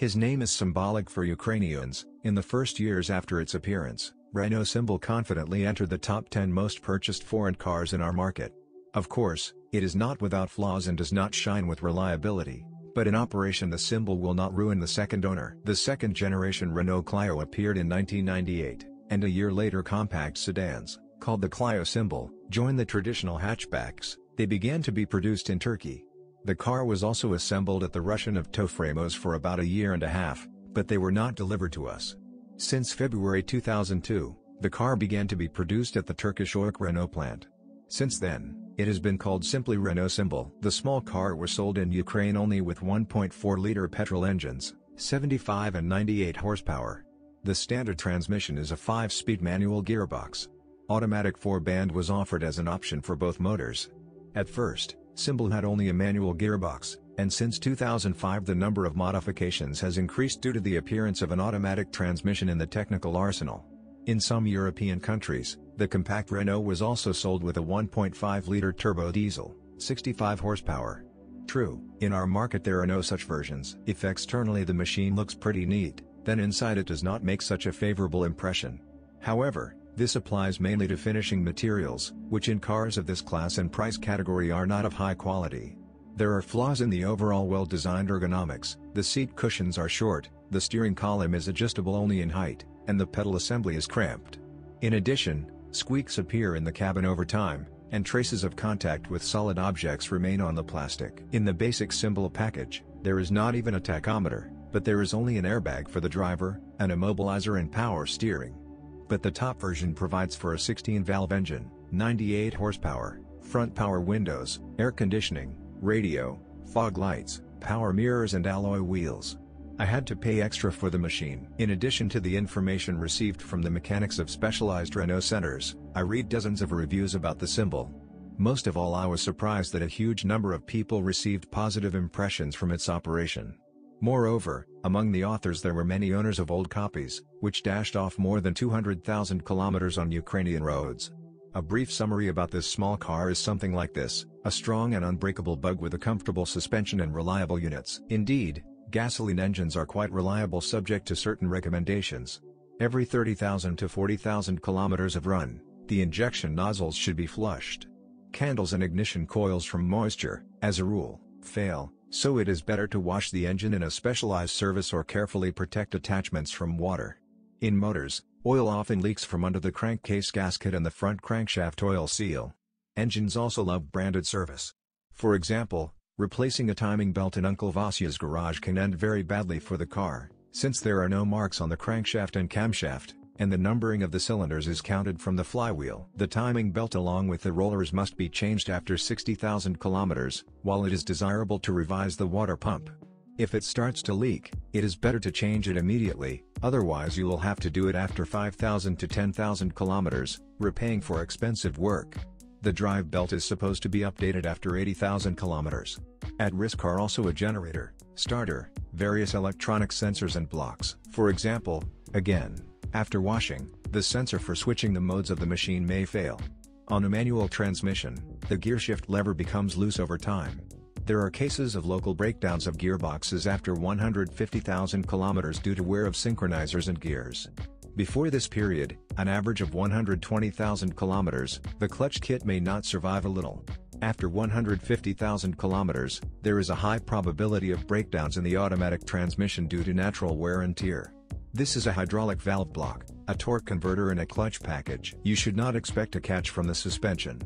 His name is symbolic for Ukrainians, in the first years after its appearance, Renault symbol confidently entered the top 10 most purchased foreign cars in our market. Of course, it is not without flaws and does not shine with reliability, but in operation the symbol will not ruin the second owner. The second generation Renault Clio appeared in 1998, and a year later compact sedans, called the Clio symbol, joined the traditional hatchbacks, they began to be produced in Turkey. The car was also assembled at the Russian Avtoframos for about a year and a half, but they were not delivered to us. Since February 2002, the car began to be produced at the Turkish Oyak Renault plant. Since then, it has been called simply Renault symbol. The small car was sold in Ukraine only with 1.4-liter petrol engines, 75 and 98 horsepower. The standard transmission is a 5-speed manual gearbox. Automatic 4-band was offered as an option for both motors. At first, Symbol had only a manual gearbox, and since 2005 the number of modifications has increased due to the appearance of an automatic transmission in the technical arsenal. In some European countries, the compact Renault was also sold with a 1.5-liter turbo diesel, 65 horsepower. True, in our market there are no such versions. If externally the machine looks pretty neat, then inside it does not make such a favorable impression. However, this applies mainly to finishing materials, which in cars of this class and price category are not of high quality. There are flaws in the overall well-designed ergonomics, the seat cushions are short, the steering column is adjustable only in height, and the pedal assembly is cramped. In addition, squeaks appear in the cabin over time, and traces of contact with solid objects remain on the plastic. In the basic symbol package, there is not even a tachometer, but there is only an airbag for the driver, an immobilizer and power steering but the top version provides for a 16-valve engine, 98 horsepower, front power windows, air conditioning, radio, fog lights, power mirrors and alloy wheels. I had to pay extra for the machine. In addition to the information received from the mechanics of specialized Renault centers, I read dozens of reviews about the symbol. Most of all I was surprised that a huge number of people received positive impressions from its operation. Moreover, among the authors there were many owners of old copies, which dashed off more than 200,000 kilometers on Ukrainian roads. A brief summary about this small car is something like this, a strong and unbreakable bug with a comfortable suspension and reliable units. Indeed, gasoline engines are quite reliable subject to certain recommendations. Every 30,000 to 40,000 kilometers of run, the injection nozzles should be flushed. Candles and ignition coils from moisture, as a rule, fail, so it is better to wash the engine in a specialized service or carefully protect attachments from water. In motors, oil often leaks from under the crankcase gasket and the front crankshaft oil seal. Engines also love branded service. For example, replacing a timing belt in Uncle Vasya's garage can end very badly for the car, since there are no marks on the crankshaft and camshaft and the numbering of the cylinders is counted from the flywheel. The timing belt along with the rollers must be changed after 60,000 kilometers, while it is desirable to revise the water pump. If it starts to leak, it is better to change it immediately, otherwise you will have to do it after 5,000 to 10,000 kilometers, repaying for expensive work. The drive belt is supposed to be updated after 80,000 kilometers. At risk are also a generator, starter, various electronic sensors and blocks. For example, again, after washing, the sensor for switching the modes of the machine may fail. On a manual transmission, the gearshift lever becomes loose over time. There are cases of local breakdowns of gearboxes after 150,000 kilometers due to wear of synchronizers and gears. Before this period, an average of 120,000 kilometers, the clutch kit may not survive a little. After 150,000 kilometers, there is a high probability of breakdowns in the automatic transmission due to natural wear and tear. This is a hydraulic valve block, a torque converter and a clutch package. You should not expect a catch from the suspension.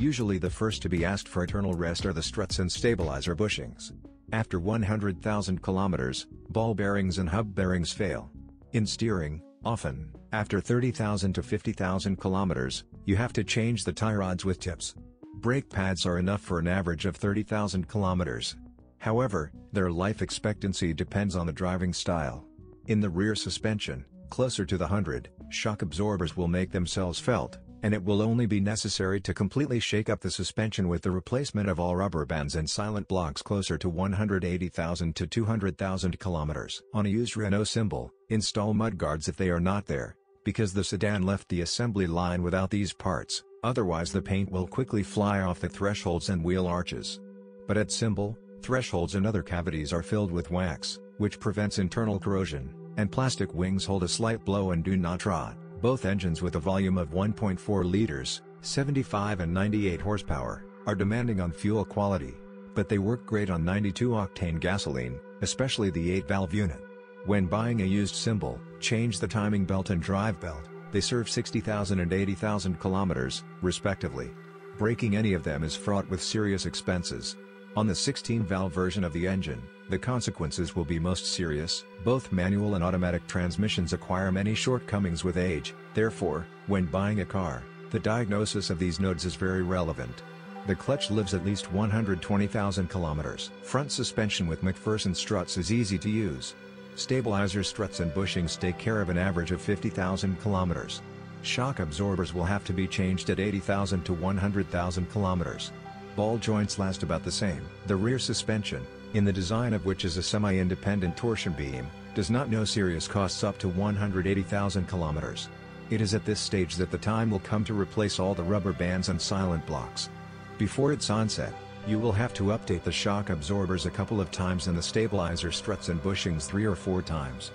Usually the first to be asked for eternal rest are the struts and stabilizer bushings. After 100,000 kilometers, ball bearings and hub bearings fail. In steering, often, after 30,000 to 50,000 kilometers, you have to change the tie rods with tips. Brake pads are enough for an average of 30,000 kilometers. However, their life expectancy depends on the driving style. In the rear suspension, closer to the 100, shock absorbers will make themselves felt, and it will only be necessary to completely shake up the suspension with the replacement of all rubber bands and silent blocks closer to 180,000 to 200,000 kilometers. On a used Renault symbol, install mudguards if they are not there, because the sedan left the assembly line without these parts, otherwise the paint will quickly fly off the thresholds and wheel arches. But at symbol, thresholds and other cavities are filled with wax, which prevents internal corrosion, and plastic wings hold a slight blow and do not rot. Both engines with a volume of 1.4 liters, 75 and 98 horsepower, are demanding on fuel quality, but they work great on 92-octane gasoline, especially the 8-valve unit. When buying a used Symbol, change the timing belt and drive belt, they serve 60,000 and 80,000 kilometers, respectively. Breaking any of them is fraught with serious expenses. On the 16-valve version of the engine, the consequences will be most serious. Both manual and automatic transmissions acquire many shortcomings with age, therefore, when buying a car, the diagnosis of these nodes is very relevant. The clutch lives at least 120,000 kilometers. Front suspension with McPherson struts is easy to use. Stabilizer struts and bushings take care of an average of 50,000 kilometers. Shock absorbers will have to be changed at 80,000 to 100,000 kilometers. Ball joints last about the same. The rear suspension, in the design of which is a semi-independent torsion beam, does not know serious costs up to 180,000 kilometers. It is at this stage that the time will come to replace all the rubber bands and silent blocks. Before its onset, you will have to update the shock absorbers a couple of times and the stabilizer struts and bushings three or four times.